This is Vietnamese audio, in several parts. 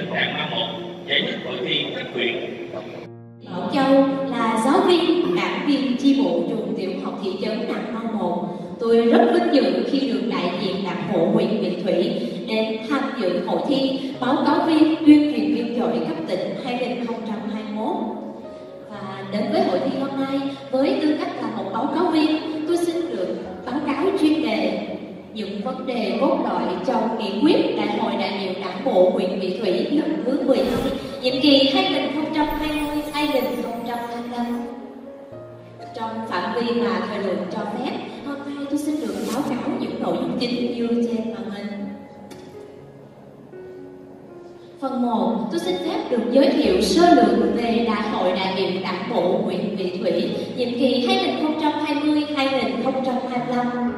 tỉnh Đảng 31 giải nhất hội thi các huyện. Bảo Châu là giáo viên, đảng viên chi bộ trường tiểu học thị trấn Đặng Mau 1. Tôi rất vinh dự khi được đại diện đảng bộ huyện Vị Thủy đến tham dự hội thi báo cáo viên tuyên truyền viên giỏi cấp tỉnh 2021. Và đến với hội thi hôm nay với tư cách là một báo cáo viên, tôi xin được báo cáo chuyên đề những vấn đề cốt lõi trong nghị quyết đại hội đại biểu đảng bộ huyện Vị Thủy lần thứ 12 nhiệm kỳ 2020-2025 trong phạm vi mà thời lượng cho phép hôm nay tôi xin được báo cáo những nội dung chính như trên màn hình. Phần 1, tôi xin phép được giới thiệu sơ lược về Đại hội đại biểu Đảng bộ huyện Vị Thủy nhiệm kỳ 2020-2025.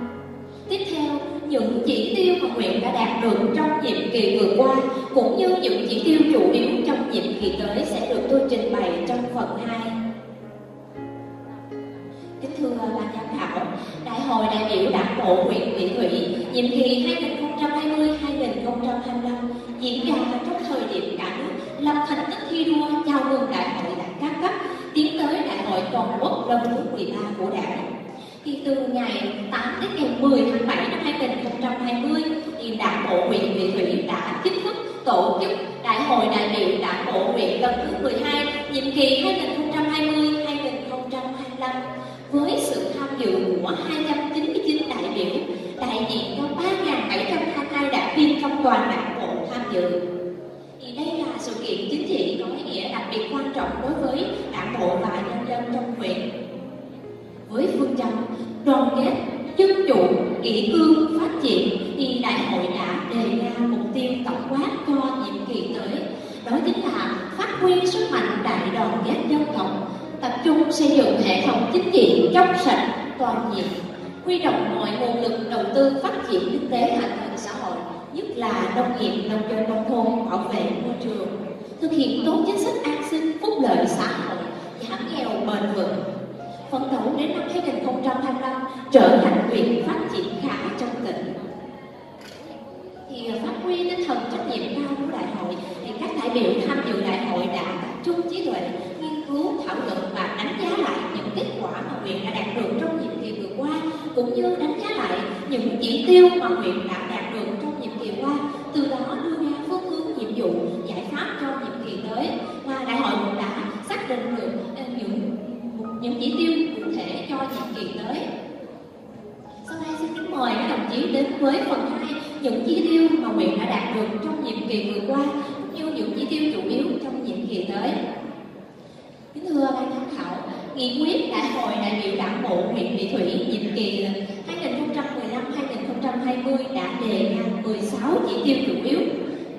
Tiếp theo, những chỉ tiêu mà huyện đã đạt được trong nhiệm kỳ vừa qua cũng như những chỉ tiêu chủ yếu trong nhiệm kỳ tới sẽ được tôi trình bày trong phần 2. Kính thưa ban giám khảo, Đại hội đại biểu Đảng bộ huyện Vị Thủy nhiệm kỳ 2020-2025 diễn ra trong thời điểm cả nước lập thành tích thi đua chào mừng Đại hội đảng các cấp tiến tới Đại hội toàn quốc lần thứ 13 của Đảng thì từ ngày 8 đến ngày 10 tháng 7 năm 2020 thì Đảng bộ huyện Vị Thủy đã chính tổ chức Đại hội đại biểu Đảng bộ huyện lần thứ 12 nhiệm kỳ 2020-2025 với sự tham dự của 299 đại biểu, đại diện cho 3.722 đảng viên trong toàn đảng bộ tham dự. Thì đây là sự kiện chính trị có ý nghĩa đặc biệt quan trọng đối với đảng bộ và nhân dân trong huyện với phương châm đoàn kết, dân chủ, kỷ cương, phát triển, thì đại hội đã đề ra mục tiêu tổng quát cho nhiệm kỳ tới. Đó chính là phát huy sức mạnh đại đoàn kết dân tộc, tập trung xây dựng hệ thống chính trị trong sạch, toàn diện, huy động mọi nguồn lực đầu tư phát triển kinh tế hạ tầng xã hội, nhất là nông nghiệp, nông dân, nông thôn, bảo vệ môi trường, thực hiện tốt chính sách an sinh, phúc lợi xã hội, giảm nghèo, bền vững. Phấn đấu đến năm 2025 trở thành huyện phát triển khá trong tỉnh thì huy tinh thần trách nhiệm cao của đại hội, thì các đại biểu tham dự đại hội đã tập trung trí tuệ, nghiên cứu, thảo luận và đánh giá lại những kết quả mà huyện đã đạt được trong nhiệm kỳ vừa qua, cũng như đánh giá lại những chỉ tiêu mà huyện đã đạt được trong nhiệm kỳ qua, từ đó đưa ra phương hướng nhiệm vụ, giải pháp cho nhiệm kỳ tới và đại hội cũng đã xác định được ờ, những những chỉ tiêu cụ thể cho nhiệm kỳ tới. Sau đây xin kính mời các đồng chí đến với phần hai, những chỉ tiêu mà huyện đã đạt được trong nhiệm kỳ vừa qua cũng như những chỉ tiêu chủ yếu trong nhiệm kỳ tới. Kính thưa ban giám khảo, nghị quyết đại hội đại biểu đảng bộ huyện Vị Thủy nhiệm kỳ 2015-2020 đã đề ra 16 chỉ tiêu chủ yếu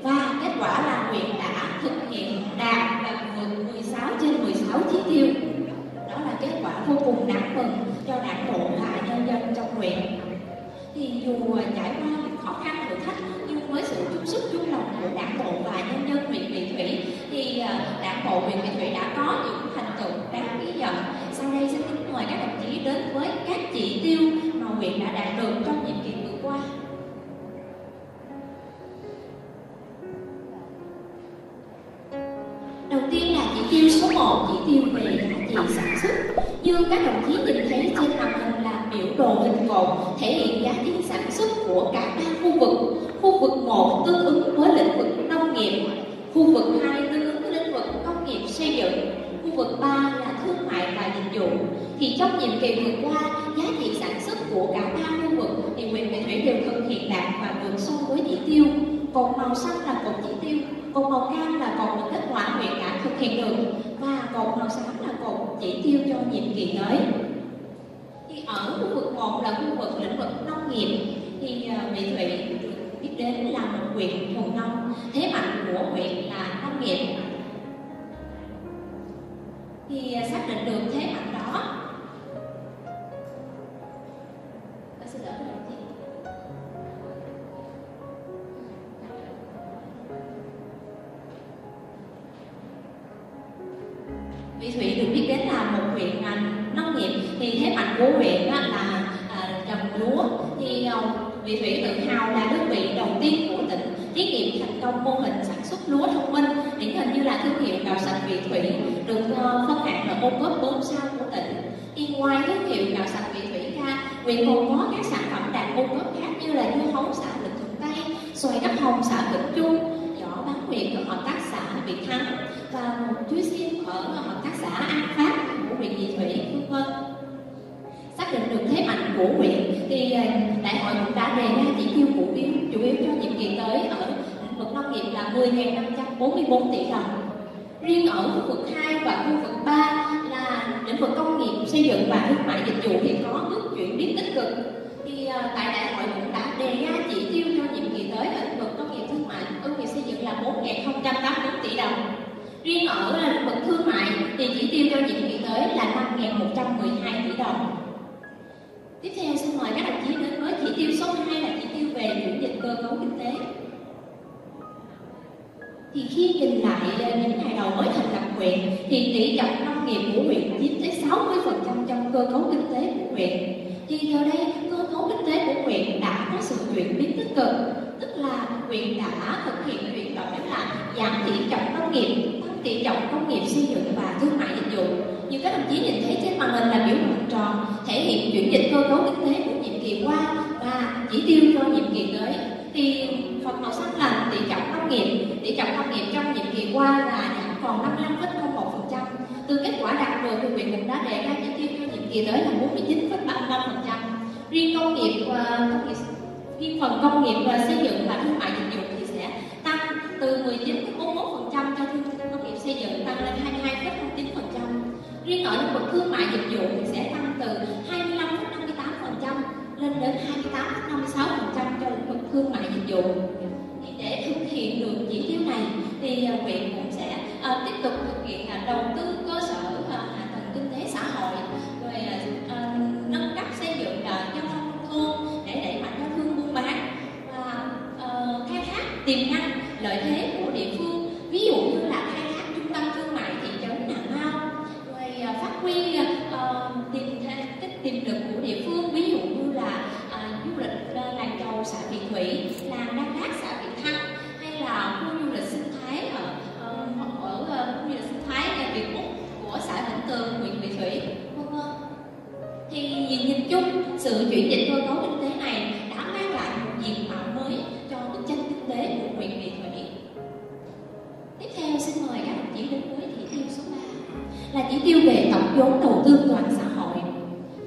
và kết quả là huyện đã thực hiện đạt và vượt 16 trên 16 chỉ tiêu đó là kết quả vô cùng đáng mừng cho đảng bộ và nhân dân trong huyện thì dù trải qua khó khăn, thử thách. Nhưng với sự chung sức chung lòng của đảng bộ và nhân dân huyện vị thủy, thì ờ, đảng bộ huyện vị thủy đã có những thành tựu đáng ghi nhận. Sau đây xin kính mời các đồng chí đến với các chỉ tiêu mà huyện đã đạt được trong nhiệm kỳ vừa qua. Đầu tiên là chỉ tiêu số 1 chỉ tiêu về giá trị sản xuất. Như các đồng chí nhìn thấy trên màn hình biểu đồ hình cột thể hiện giá trị sản xuất của cả ba khu vực. Khu vực 1 tương ứng với lĩnh vực nông nghiệp, khu vực 2 tương ứng với lĩnh vực công nghiệp xây dựng, khu vực 3 là thương mại và dịch vụ. Thì trong nhiệm kỳ vừa qua, giá trị sản xuất của cả ba khu vực thì huyện Vị Thủy đều thực hiện đạt và vượt so với chỉ tiêu. Còn màu xanh là cột chỉ tiêu còn màu cam là cột một kết quả huyện đã thực hiện được, và cột màu xám là cột chỉ tiêu cho nhiệm kỳ tới thì ở khu vực một là khu vực lĩnh vực nông nghiệp, thì à, vị thủy được biết đến là một huyện thuần nông. Thế mạnh của huyện là nông nghiệp. Thì à, xác định được thế mạnh đó. Vị Thủy được biết đến là một huyện ngành nông nghiệp thì thế mạnh của huyện á, là à, trồng lúa. Thì ờ, Vị Thủy tự hào là đơn vị đầu tiên của tỉnh. Thí nghiệm thành công mô hình sản xuất lúa thông minh điển hình như là thương hiệu gạo sạch vị thủy được ờ, phân hạng là ô cốp 4 sao của tỉnh. Thì ngoài thương hiệu gạo sạch vị thủy ra huyện còn có các sản phẩm đạt ô cốp khác như là dưa hấu xã lực thuận tây xoài đất hồng xã vĩnh chu, giỏ bán huyện của hợp tác xã việt thắng và một chuối xiêm ở hợp tác xã an định được thế mạnh của huyện, thì ờ, đại hội cũng đã đề ra chỉ tiêu phổ biến chủ yếu cho nhiệm kỳ tới ở lĩnh vực nông nghiệp là 10.544 tỷ đồng. Riêng ở khu vực 2 và khu vực 3 là lĩnh vực công nghiệp, xây dựng và thương mại dịch vụ thì có bước chuyển biến tích cực. Thì ờ, tại đại hội cũng đã đề ra chỉ tiêu cho nhiệm kỳ tới ở lĩnh vực công nghiệp thương mại, công nghiệp xây dựng là 4.084 tỷ đồng. Riêng ở lĩnh vực thương mại thì chỉ tiêu cho nhiệm kỳ tới là 5.112 tỷ đồng tiếp theo, xin mời các đồng chí đến với chỉ tiêu số 2 là chỉ tiêu về chuyển dịch cơ cấu kinh tế. Thì khi nhìn lại ờ, những ngày đầu mới thành lập huyện, thì tỷ trọng nông nghiệp của huyện chiếm tới 60% trong cơ cấu kinh tế của huyện. Thì giờ đây, cơ cấu kinh tế của huyện đã có sự chuyển biến tích cực, tức là huyện đã thực hiện chuyển đổi là giảm tỷ trọng nông nghiệp, tăng tỷ trọng công nghiệp xây dựng và thương mại dịch vụ như các đồng chí nhìn thấy trên màn hình là biểu hình tròn thể hiện chuyển dịch cơ cấu kinh tế của nhiệm kỳ qua và chỉ tiêu cho nhiệm kỳ tới. Thì phần màu xanh là tỷ trọng nông nghiệp tỷ trọng nông nghiệp trong nhiệm kỳ qua là giảm còn 55,01% từ kết quả đạt được thì huyện cũng đã đề ra chỉ tiêu cho nhiệm kỳ tới là 49,35% riêng công nghiệp và công nghiệp riêng phần công nghiệp và xây dựng và thương mại dịch vụ thì sẽ tăng từ 19,41% cho thương công nghiệp xây dựng tăng lên 22,09% riêng ở lĩnh vực thương mại dịch vụ thì sẽ tăng từ 25,58% lên đến 28,56% cho lĩnh vực thương mại dịch vụ. Thì để thực hiện được chỉ tiêu này thì à, huyện cũng sẽ uh, tiếp tục thực hiện uh, đầu tư là chỉ tiêu về tổng vốn đầu tư toàn xã hội.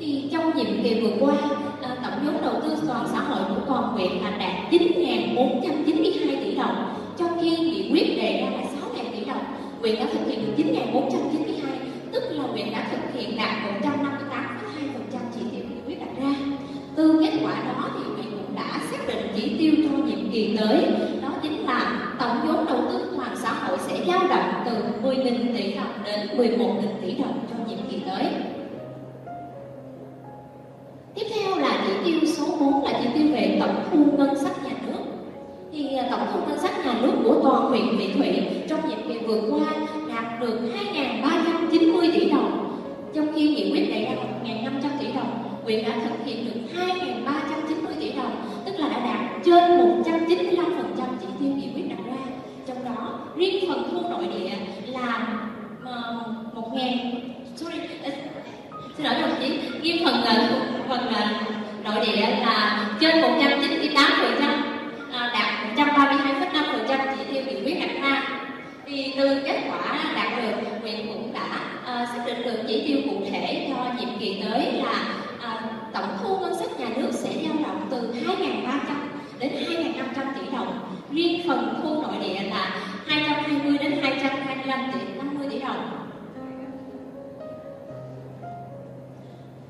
Thì trong nhiệm kỳ vừa qua à, tổng vốn đầu tư toàn xã hội của toàn huyện là đạt 9.492 tỷ đồng trong khi nghị quyết đề ra là 6.000 tỷ đồng. Huyện đã thực hiện được 9.492 tức là huyện đã thực hiện đạt 158,2% chỉ tiêu nghị quyết đặt ra. Từ kết quả đó thì huyện cũng đã xác định chỉ tiêu cho nhiệm kỳ tới 11 tỷ đồng trong nhiệm kỳ tới. Tiếp theo là chỉ tiêu số 4 là chỉ tiêu về tổng thu ngân sách nhà nước. Thì à, tổng thu ngân sách nhà nước của toàn huyện Mỹ Thủy trong nhiệm kỳ vừa qua đạt được 2.390 tỷ đồng, trong khi nghị quyết đề ra 1.500 tỷ đồng, huyện đã thực hiện được 2.390 tỷ đồng, tức là đã đạt trên 195% chỉ tiêu nghị quyết đặt ra. Trong đó, riêng phần thu nội địa là Ờ, một, 1.000 sorry xin lỗi đồng chí. Riêng phần uh, phần uh, nội địa là trên 198 phần trăm đạt 132,5% chỉ tiêu nghị quyết đặt ra thì từ kết quả đạt được huyện cũng đã uh, xác định được chỉ tiêu cụ thể cho nhiệm kỳ tới là uh, tổng thu ngân sách nhà nước sẽ dao động từ 2.300 đến 2.500 tỷ đồng. Riêng phần thu nội địa là 220 đến 225 tỷ 50 tỷ đồng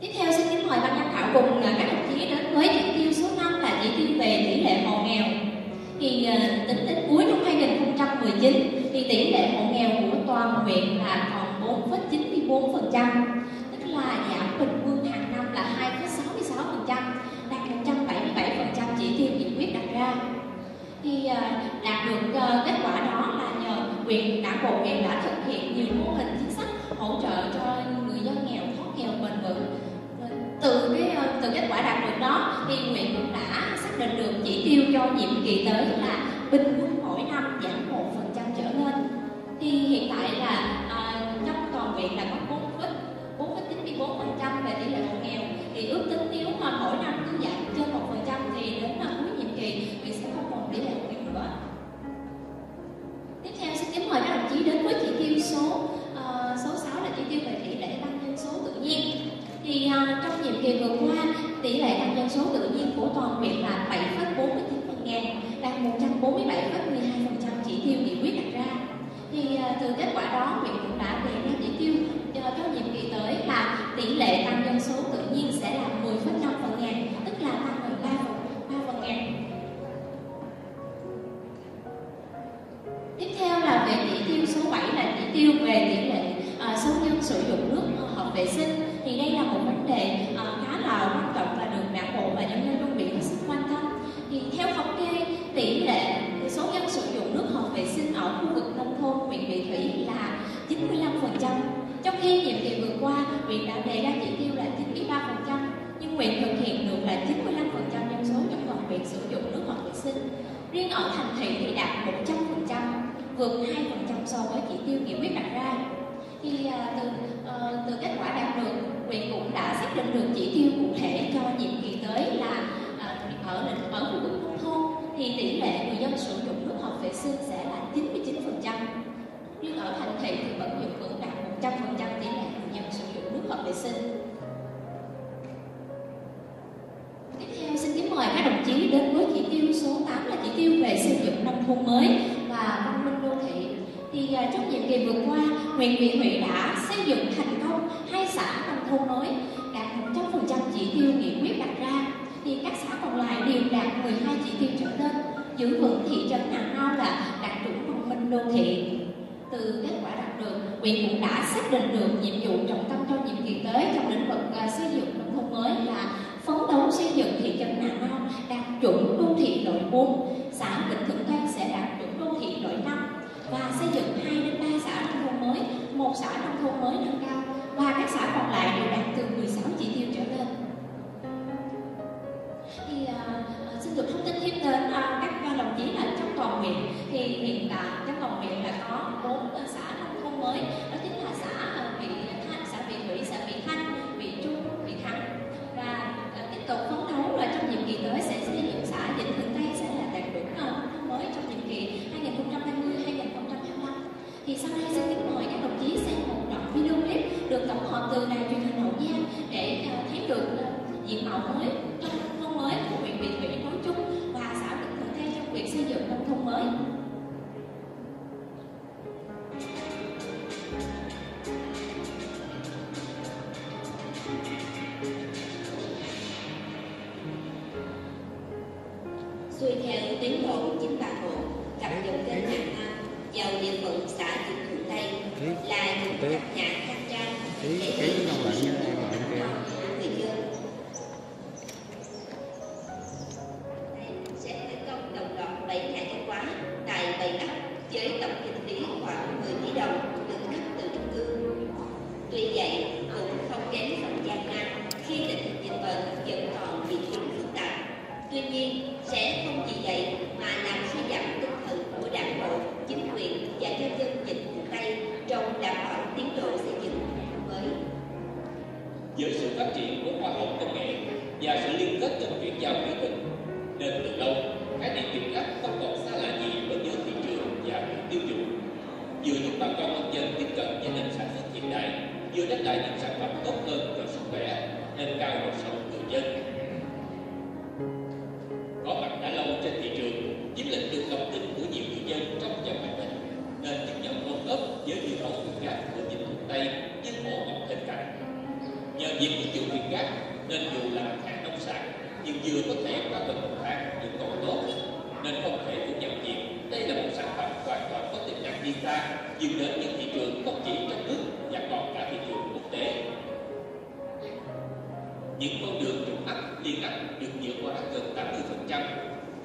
tiếp theo xin kính mời ban giám khảo cùng à, các đồng chí đến với chỉ tiêu số 5 là chỉ tiêu về tỷ lệ hộ nghèo. Thì à, tính đến cuối năm 2019 thì tỷ lệ hộ nghèo của toàn huyện là còn 4,94%, tức là giảm bình quân hàng năm là 2,66%, đạt 177% chỉ tiêu nghị quyết đặt ra. Thì à, đạt được kết quả đó huyện đảng bộ em đã thực hiện nhiều mô hình chính sách hỗ trợ cho người dân nghèo thoát nghèo bền vững từ cái ờ, từ kết quả đạt được đó thì huyện cũng đã xác định được chỉ tiêu cho nhiệm kỳ tới là bình quân mỗi năm giảm một phần trăm trở lên. Thì hiện tại là à, trong toàn huyện là có 4 4,94% về tỷ lệ hộ nghèo thì ước tính nếu mà mỗi năm cứ giảm trên một phần trăm thì đến năm cuối nhiệm kỳ huyện sẽ không còn tỷ lệ đến với chỉ tiêu số uh, số 6 là chỉ tiêu về tỷ lệ tăng dân số tự nhiên. Thì uh, trong nhiệm kỳ vừa qua, tỷ lệ tăng dân số tự nhiên của toàn huyện là 7,49 phần ngàn, đạt 147,12% chỉ tiêu nghị quyết đặt ra. Thì uh, từ kết quả đó, huyện cũng đã đề ra chỉ tiêu uh, cho nhiệm kỳ tới là tỷ lệ khi nhiệm kỳ vừa qua huyện đã đề ra chỉ tiêu là 93% nhưng huyện thực hiện được là 95% dân số trong toàn huyện sử dụng nước hợp vệ sinh. Riêng ở thành thị thì đạt 100% vượt 2% so với chỉ tiêu nghị quyết đặt ra. Thì à, từ uh, từ kết quả đạt được huyện cũng đã xác định được chỉ tiêu cụ thể cho nhiệm kỳ tới là à, ở lĩnh ở khu vực nông thôn thì tỷ lệ người dân sử dụng nước hợp vệ sinh sẽ là 99% nhưng ở thành thị thì vẫn giữ vẫn đạt 100% tỷ lệ người dân sử dụng nước hợp vệ sinh Tiếp theo xin kính mời các đồng chí đến với chỉ tiêu số 8 là chỉ tiêu về xây dựng nông thôn mới và văn minh đô thị. Thì à, trong nhiệm kỳ vừa qua, huyện Vị huyện đã xây dựng thành công hai xã nông thôn mới đạt 100% chỉ tiêu nghị quyết đặt ra. Thì các xã còn lại đều đạt 12 chỉ tiêu trở lên, giữ vững thị trấn Nàng Ngao là đạt chuẩn văn minh đô thị. Từ kết quả đạt được, huyện cũng đã xác định được nhiệm vụ trọng tâm trong nhiệm kỳ tới trong lĩnh vực uh, xây dựng nông thôn mới là phấn đấu xây dựng thị trấn Nà Non đạt chuẩn đô thị loại 4, xã Vĩnh Thượng Tân sẽ đạt chuẩn đô thị loại 5 và xây dựng 2 đến 3 xã nông thôn mới, một xã nông thôn mới nâng cao và các xã còn lại đều đạt từ 16 chỉ tiêu trở lên. Thì uh, xin được thông tin thêm đến uh, các đồng chí là trong toàn thì hiện tại trong Ngọc huyện là có bốn xã nông thôn mới, đó chính là xã vừa có thể qua gần một tháng vẫn còn tốt nên không thể phủ nhận việc đây là một sản phẩm hoàn toàn có tiềm năng đi xa dừng đến những thị trường không chỉ trong nước và còn cả thị trường quốc tế những con đường trục ấp liên ấp được nhựa qua gần 80%.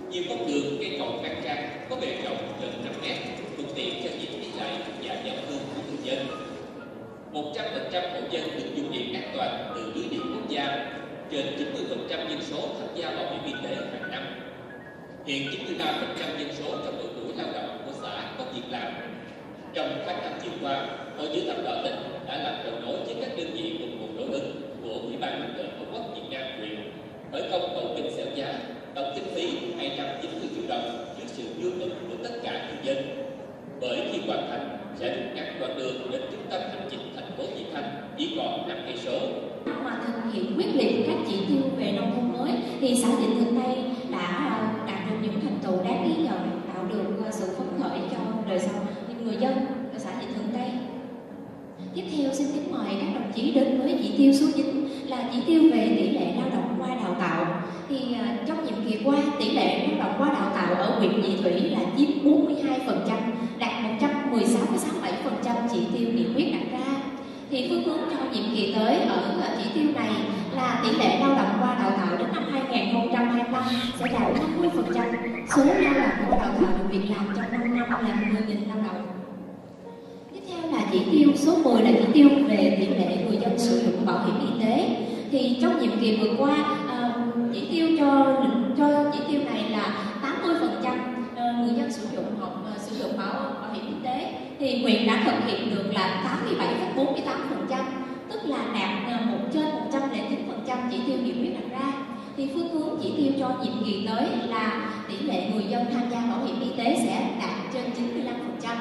Nhiều con đường cây cầu khang trang có bề rộng gần 5 mét, thuận tiện cho việc đi lại và giao thương của người dân. 100% hộ dân được dùng điện an toàn từ lưới điện quốc gia, trên 90% dân số tham gia bảo hiểm y tế hàng năm. Hiện 93% dân số trong độ tuổi lao động của xã có việc làm. Trong các năm vừa qua, Hội chữ thập đỏ tỉnh đã làm cầu nối với các đơn vị cùng nguồn nỗ lực của Ủy ban Mặt trận Tổ quốc Việt Nam huyện khởi công cầu kinh xẻo giá tổng kinh phí 290 triệu đồng trước sự vui mừng của tất cả người dân. Bởi khi hoàn thành sẽ rút ngắn đoạn đường đến trung tâm hành chính thành phố Vị Thanh chỉ còn 5 cây số. Mà thực hiện quyết liệt các chỉ tiêu về nông thôn mới thì xã Vĩnh Thượng Tây đã ờ, đạt được những thành tựu đáng ghi nhận, tạo được ờ, sự phấn khởi cho đời sống người dân ở xã Vĩnh Thượng Tây. Tiếp theo xin kính mời các đồng chí đến với chỉ tiêu số 9 là chỉ tiêu về tỷ lệ lao động qua đào tạo. Thì ờ, trong nhiệm kỳ qua, tỷ lệ lao động qua đào tạo ở huyện Nhị Thủy là chiếm 42%, đạt 116,67% chỉ tiêu nghị quyết đặt ra. Thì phương hướng cho nhiệm kỳ tới ở chỉ tiêu này là tỷ lệ lao động qua đào tạo đến năm 2025 sẽ đạt 50%, số lao động qua đào tạo được việc làm trong 5 năm là 10.000 lao động. Tiếp theo là chỉ tiêu số 10 là chỉ tiêu về tỷ lệ người dân sử dụng bảo hiểm y tế. Thì trong nhiệm kỳ vừa qua ờ, chỉ tiêu cho cho chỉ tiêu này là 80 phần trăm ờ, người dân sử dụng hoặc ờ, sử dụng bảo bảo hiểm y tế thì huyện đã thực hiện được là 87,48 phần trăm tức là đạt một trên 109 phần trăm chỉ tiêu nghị quyết đặt ra thì phương hướng chỉ tiêu cho nhiệm kỳ tới là tỷ lệ người dân tham gia bảo hiểm y tế sẽ đạt trên 95 phần trăm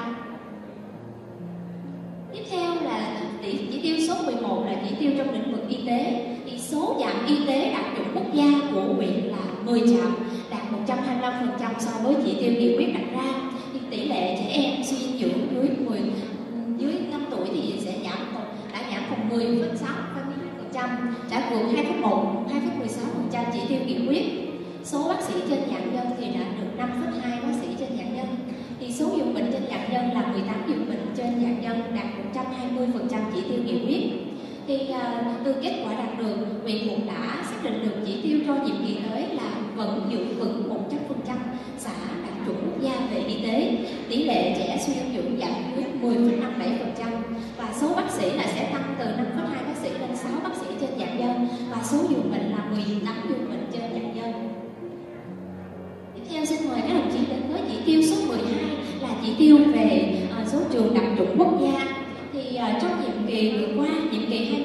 Tiếp theo là chỉ, chỉ tiêu số 11 là chỉ tiêu trong lĩnh vực y tế. Thì số trạm y tế đạt chuẩn quốc gia của huyện là 10 trạm, đạt 125% so với chỉ tiêu nghị quyết đặt ra. Thì tỷ lệ trẻ em suy dinh dưỡng dưới 10 dưới 5 tuổi thì sẽ giảm còn đã giảm còn 10,6 đã vượt 2,1 2,16% chỉ tiêu nghị quyết. Số bác sĩ trên dạng dân thì đã được 5,2 bác sĩ trên dạng dân thì số giường bệnh trên dạng dân là 18 giường bệnh trên dạng dân đạt 120 phần trăm chỉ tiêu nghị quyết. Thì à, từ kết quả đạt được, huyện cũng đã xác định được chỉ tiêu cho nhiệm kỳ tới là vẫn giữ vững 100% xã đạt chuẩn quốc gia về y tế, tỷ lệ trẻ suy dinh dưỡng giảm dưới 10,57% và số bác sĩ là sẽ tăng từ 5,2 bác sĩ lên 6 bác sĩ trên dạng dân và số giường bệnh là 18 giường bệnh trên dạng dân. Tiếp theo xin mời các đồng chí đến với chỉ tiêu số 12 là chỉ tiêu về uh, số trường đặc chuẩn quốc gia. Thì uh, trong nhiệm kỳ vừa qua, nhiệm kỳ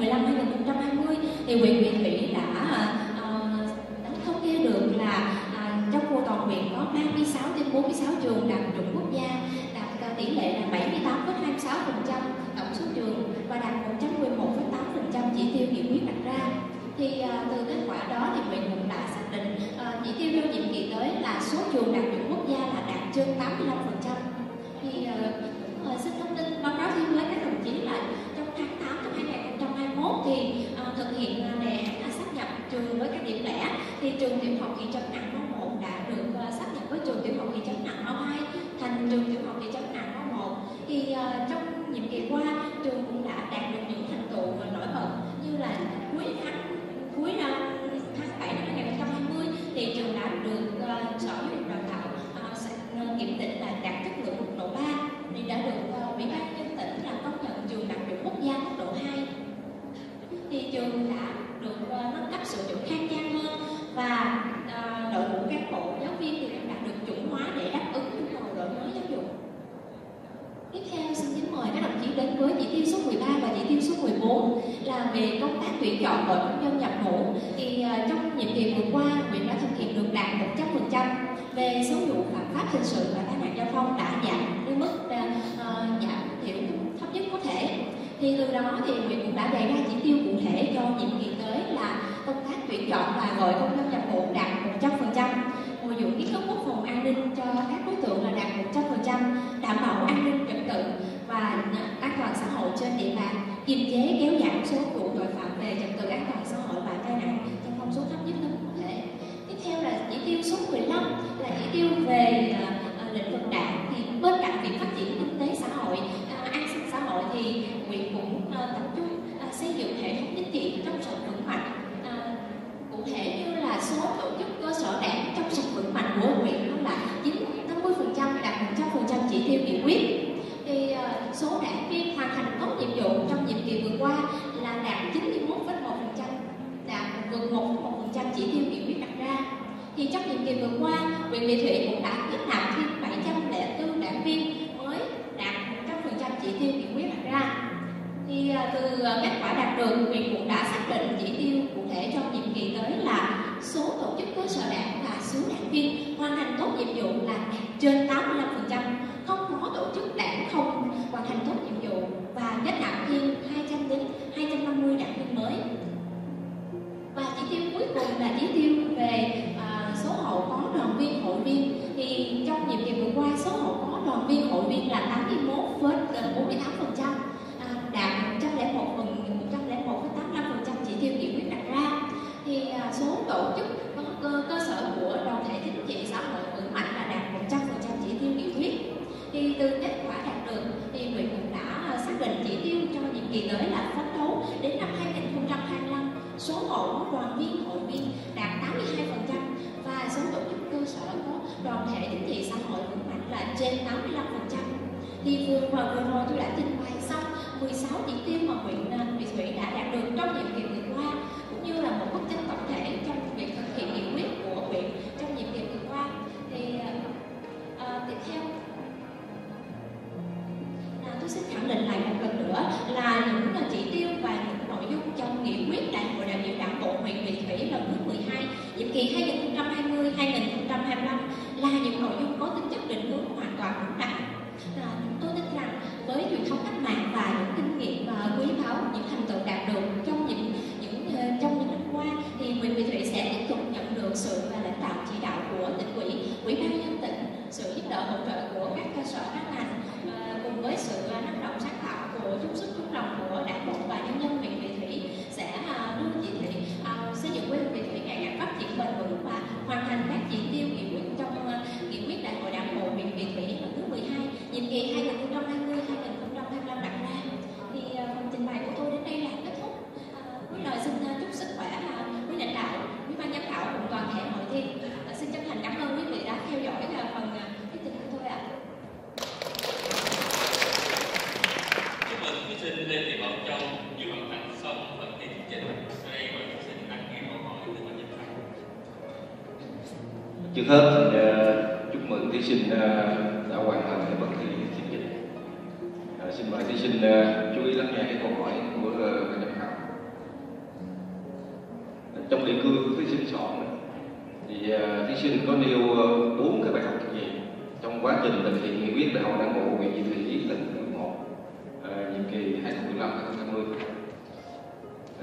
2015-2020 thì huyện Vị Thủy đã uh, thống kê được là uh, trong khu toàn huyện có 36 trên 46 trường đạt chuẩn quốc gia, đạt uh, tỷ lệ là 78,26% tổng số trường và đạt 111,8% chỉ tiêu nghị quyết đặt ra thì à, từ kết quả đó thì huyện cũng đã xác định à, chỉ tiêu cho nhiệm kỳ tới là số trường đạt chuẩn quốc gia là đạt trên 85%. thì à, à, xin thông tin báo cáo thêm với các đồng chí là trong tháng 8 năm 2021 thì à, thực hiện à, đề án à, sắp nhập trường với các điểm lẻ thì trường tiểu học thị trấn nặng Mão 1 đã được sắp nhập với trường tiểu học thị trấn nặng Mão 2 thành trường tiểu học thị trấn thì uh, ờ, trong nhiệm kỳ qua trường cũng đã đạt được những thành tựu nổi bật như là cuối tháng cuối năm tháng 7 năm 2020 thì trường đã được uh, sở giáo dục đào tạo uh, kiểm định là đạt chất lượng mức độ 3 thì đã được uh, ủy ban nhân tỉnh là công nhận trường đạt chuẩn quốc gia mức độ 2 thì trường đã được uh, nâng cấp sử dụng khang trang hơn và uh, đội ngũ cán bộ giáo viên thì cũng đạt được chuẩn hóa để đáp ứng nhu cầu đổi mới giáo dục Tiếp theo xin kính mời các đồng chí đến với chỉ tiêu số 13 và chỉ tiêu số 14 là về công tác tuyển chọn đội công nhân nhập ngũ. Thì uh, trong nhiệm kỳ vừa qua, huyện đã thực hiện được đạt 100% về số vụ phạm pháp hình sự và tai nạn giao thông đã giảm đến mức uh, giảm thiểu thấp nhất có thể. Thì từ đó thì huyện cũng đã đề ra chỉ tiêu cụ thể cho nhiệm kỳ tới là chọn và gọi công dân nhập ngũ đạt 100%, bồi dưỡng kiến thức quốc phòng an ninh cho các đối tượng là đạt 100%, đảm bảo an ninh trật tự và an toàn xã hội trên địa bàn, kiềm chế kéo giảm số vụ tội phạm về trật tự an toàn xã hội và tai nạn trong thông số thấp nhất có thể. Tiếp theo là chỉ tiêu số 15 là chỉ tiêu về uh, lĩnh vực đảng. Thì bên cạnh việc phát triển kinh tế xã hội, uh, an sinh xã hội thì huyện cũng uh, tập trung xây dựng hệ thống chính trị trong sạch vững mạnh cụ thể như là số tổ chức cơ sở đảng trong sạch vững mạnh của huyện đó là 9 50% đạt 100% chỉ tiêu nghị quyết. Thì ờ, số đảng viên hoàn thành tốt nhiệm vụ trong nhiệm kỳ vừa qua là đạt 91,1% đạt vượt 1,1% chỉ tiêu nghị quyết đặt ra. Thì trong nhiệm kỳ vừa qua huyện Vị Thủy cũng đã kết nạp thêm 704 đảng viên mới đạt 100% chỉ tiêu nghị quyết đặt ra. Thì ờ, từ ờ, kết quả đạt được huyện cũng đã xác định chỉ tiêu trong nhiệm kỳ tới là số tổ chức cơ sở đảng và số đảng viên hoàn thành tốt nhiệm vụ là đạt trên 85%, không có tổ chức đảng không hoàn thành tốt nhiệm vụ và kết nạp thêm 200 đến 250 đảng viên mới. Và chỉ tiêu cuối cùng là chỉ tiêu về à, số hộ có đoàn viên hội viên. Thì trong nhiệm kỳ vừa qua số hộ có đoàn viên hội viên là 814,8% à, đạt 101% phần 101,85% chỉ tiêu nghị quyết đặt ra thì à, số tổ chức có cơ, cơ sở của đoàn thể chính trị xã hội vững mạnh là đạt 100% chỉ tiêu nghị quyết thì từ kết quả đạt được thì huyện cũng đã à, xác định chỉ tiêu cho nhiệm kỳ tới là phấn đấu đến năm 2025 số hộ đoàn viên hội viên đạt 82% và số tổ chức cơ sở có đoàn thể chính trị xã hội vững mạnh là trên 85% thì vừa vừa rồi tôi đã trình bày xong 16 chỉ tiêu mà huyện à, huyện đã đạt được trong nhiệm kỳ sinh Lê Thị Bảo Châu vừa hoàn thành xong phần thi thuyết trình. Sau đây mời thí sinh đăng ký câu hỏi từ ban giám khảo. trước hết thì ờ, chúc mừng thí sinh ờ, đã hoàn thành cái phần thi thuyết trình Ờ, xin mời thí sinh ờ, chú ý lắng nghe cái câu hỏi của ban giám khảo trong đề cương thí sinh chọn thì thí sinh có nêu ờ, bốn cái bài học gì trong quá trình thực hiện nghị quyết đại hội đảng bộ huyện Vị Thủy 15 2020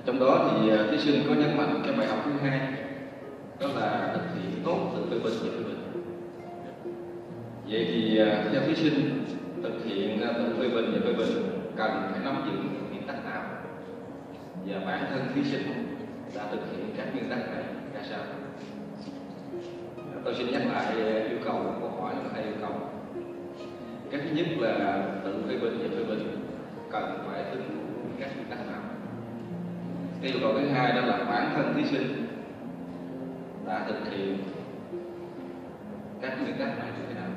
trong đó thì à, thí sinh có nhấn mạnh cái bài học thứ hai, đó là thực hiện tốt từ phê bình và phê bình vậy thì à, theo thí sinh, thực hiện à, từ phê bình và phê bình cần phải nắm giữ nguyên tắc nào? Và bản thân thí sinh đã thực hiện các nguyên tắc này ra sao? Tôi xin nhắc lại yêu cầu của câu hỏi là hai yêu cầu cái thứ nhất là tự phê bình và phê bình cần phải tuân thủ các quy tắc nào? Cái yêu cầu thứ hai đó là bản thân thí sinh đã thực hiện các quy tắc này như thế nào?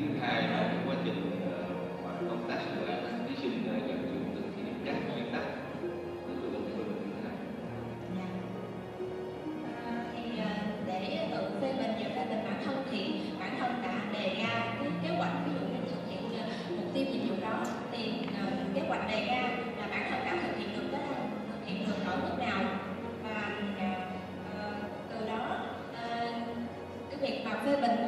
thứ hai là quá trình ờ, mà công tác của án thí sinh đã dần dần thực hiện các nguyên tắc. Từ bình thường như thế này dạ. à, thì ờ, để ờ, tự phê bình nhận ra bản thân thì bản thân đã đề ra cái kế hoạch, ví dụ như thực hiện mục tiêu nhiệm vụ đó, thì kế hoạch đề ra là bản thân đã thực hiện được tới đâu thực hiện được ở mức nào. Và từ đó cái việc mà phê bình